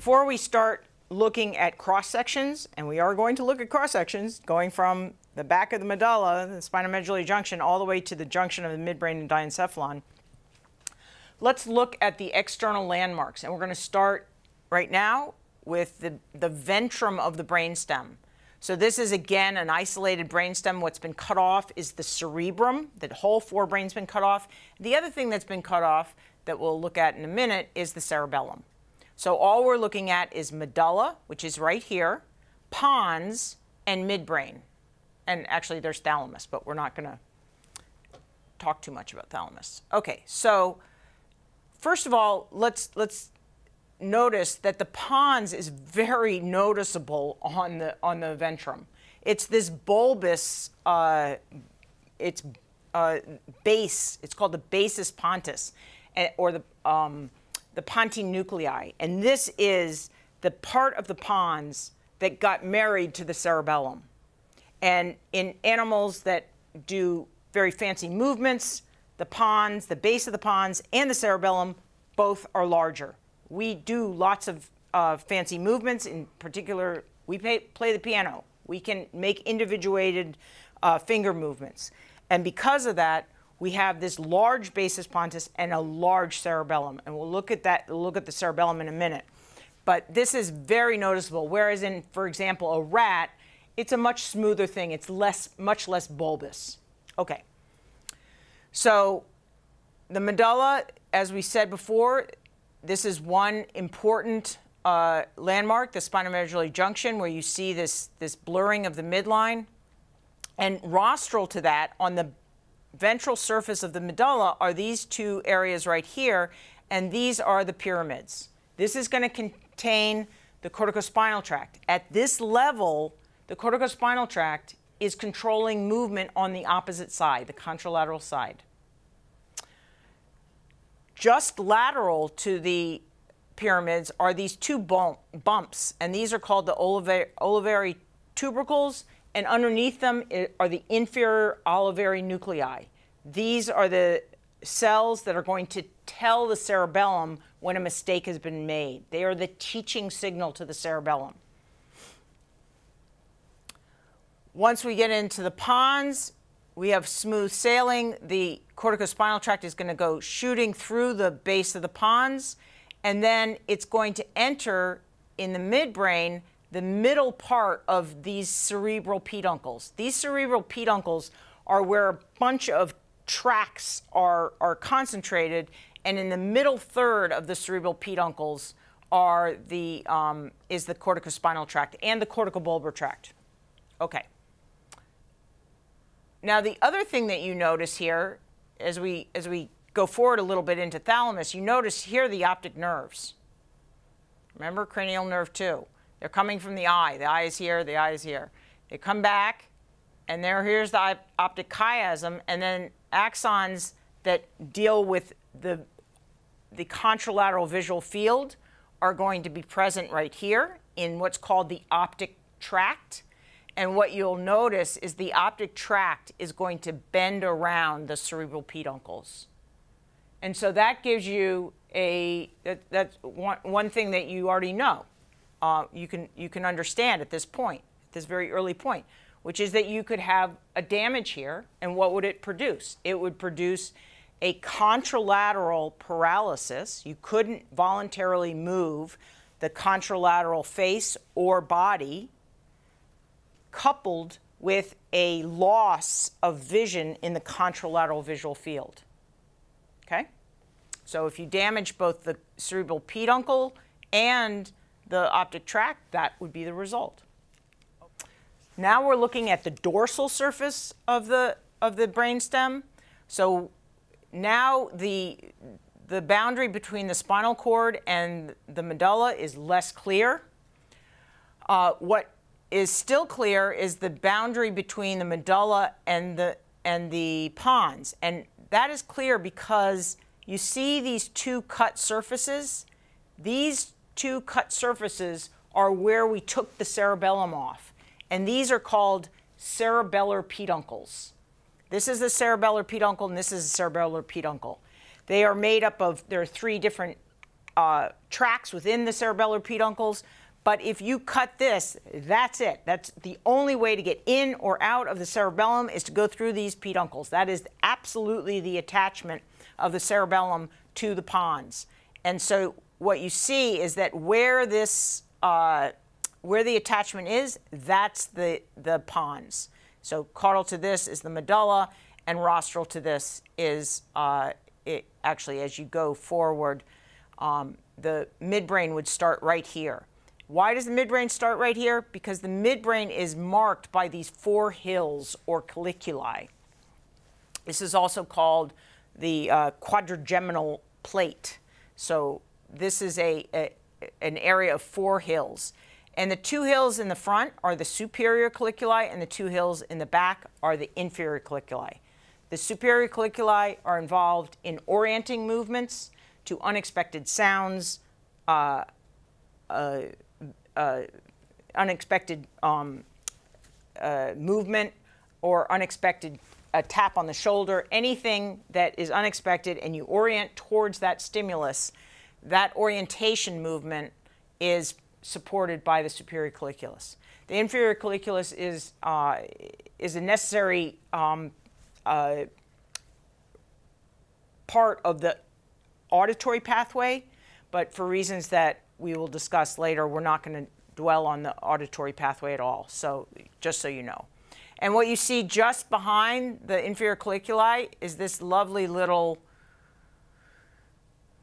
Before we start looking at cross sections, and we are going to look at cross sections going from the back of the medulla, the spinomedullary junction, all the way to the junction of the midbrain and diencephalon, let's look at the external landmarks. And we're going to start right now with the, the ventrum of the brainstem. So this is again an isolated brainstem. What's been cut off is the cerebrum. The whole forebrain's been cut off. The other thing that's been cut off that we'll look at in a minute is the cerebellum. So all we're looking at is medulla, which is right here, pons, and midbrain. And actually there's thalamus, but we're not going to talk too much about thalamus. Okay, so first of all, let's let's notice that the pons is very noticeable on the on the ventrum. It's this bulbous, uh, it's uh, base. It's called the basis pontis, eh, or the um, the pontine nuclei, and this is the part of the pons that got married to the cerebellum. And in animals that do very fancy movements, the pons, the base of the pons, and the cerebellum both are larger. We do lots of uh, fancy movements. In particular, we play, play the piano. We can make individuated uh, finger movements. And because of that, we have this large basis pontis and a large cerebellum. And we'll look at that, look at the cerebellum in a minute. But this is very noticeable. Whereas in, for example, a rat, it's a much smoother thing. It's less, much less bulbous. Okay. So the medulla, as we said before, this is one important uh, landmark, the spinomedullary junction, where you see this, this blurring of the midline. And rostral to that, on the ventral surface of the medulla, are these two areas right here, and these are the pyramids. This is going to contain the corticospinal tract. At this level, the corticospinal tract is controlling movement on the opposite side, the contralateral side just lateral to the pyramids are these two bump, bumps, and these are called the olivary tubercles, and underneath them are the inferior olivary nuclei. These are the cells that are going to tell the cerebellum when a mistake has been made. They are the teaching signal to the cerebellum. Once we get into the pons, we have smooth sailing. The corticospinal tract is going to go shooting through the base of the pons, and then it's going to enter in the midbrain the middle part of these cerebral peduncles. These cerebral peduncles are where a bunch of tracts are, are concentrated, and in the middle third of the cerebral peduncles are the, um, is the corticospinal tract and the corticobulbar tract. Okay. Now, the other thing that you notice here, as we, as we go forward a little bit into thalamus, you notice here the optic nerves. Remember, cranial nerve 2. They're coming from the eye. The eye is here, the eye is here. They come back, and there, here's the optic chiasm, and then axons that deal with the, the contralateral visual field are going to be present right here in what's called the optic tract. And what you'll notice is the optic tract is going to bend around the cerebral peduncles. And so that gives you a, that, that's one, one thing that you already know. Uh, you, can, you can understand at this point, at this very early point, which is that you could have a damage here, and what would it produce? It would produce a contralateral paralysis. You couldn't voluntarily move the contralateral face or body coupled with a loss of vision in the contralateral visual field. Okay? So if you damage both the cerebral peduncle and the optic tract, that would be the result. Now we're looking at the dorsal surface of the of the brainstem. So now the the boundary between the spinal cord and the medulla is less clear. Uh, what is still clear is the boundary between the medulla and the and the pons, and that is clear because you see these two cut surfaces. These two cut surfaces are where we took the cerebellum off, and these are called cerebellar peduncles. This is the cerebellar peduncle, and this is the cerebellar peduncle. They are made up of there are three different uh, tracts within the cerebellar peduncles. But if you cut this, that's it. That's the only way to get in or out of the cerebellum is to go through these peduncles. That is absolutely the attachment of the cerebellum to the pons. And so what you see is that where this uh, where the attachment is, that's the the pons. So caudal to this is the medulla, and rostral to this is uh, it, actually as you go forward, um, the midbrain would start right here. Why does the midbrain start right here? Because the midbrain is marked by these four hills or colliculi. This is also called the uh, quadrigeminal plate. So this is a, a, an area of four hills. And the two hills in the front are the superior colliculi, and the two hills in the back are the inferior colliculi. The superior colliculi are involved in orienting movements to unexpected sounds, uh, uh, uh, unexpected um, uh, movement, or unexpected a tap on the shoulder, anything that is unexpected and you orient towards that stimulus, that orientation movement is supported by the superior colliculus. The inferior colliculus is, uh, is a necessary um, uh, part of the auditory pathway, but for reasons that we will discuss later, we're not going to dwell on the auditory pathway at all. So just so you know. And what you see just behind the inferior colliculi is this lovely little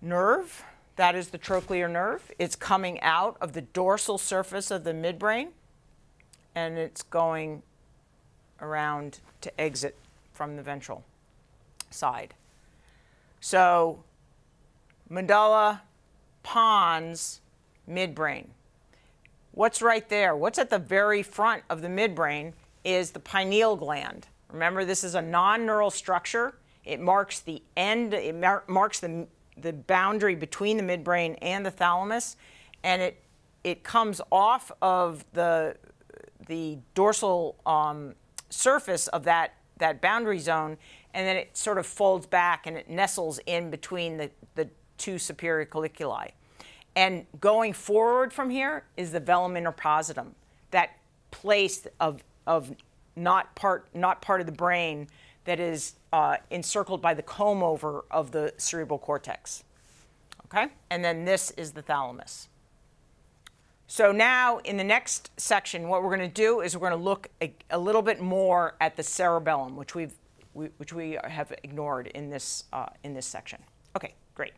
nerve. That is the trochlear nerve. It's coming out of the dorsal surface of the midbrain, and it's going around to exit from the ventral side. So medulla, pons, midbrain. What's right there? What's at the very front of the midbrain is the pineal gland. Remember, this is a non-neural structure. It marks the end, it mar marks the, the boundary between the midbrain and the thalamus, and it, it comes off of the, the dorsal um, surface of that, that boundary zone, and then it sort of folds back and it nestles in between the, the two superior colliculi. And going forward from here is the velum interpositum, that place of of not part not part of the brain that is uh, encircled by the comb over of the cerebral cortex. Okay, and then this is the thalamus. So now in the next section, what we're going to do is we're going to look a, a, little bit more at the cerebellum, which we've we, which we have ignored in this uh, in this section. Okay, great.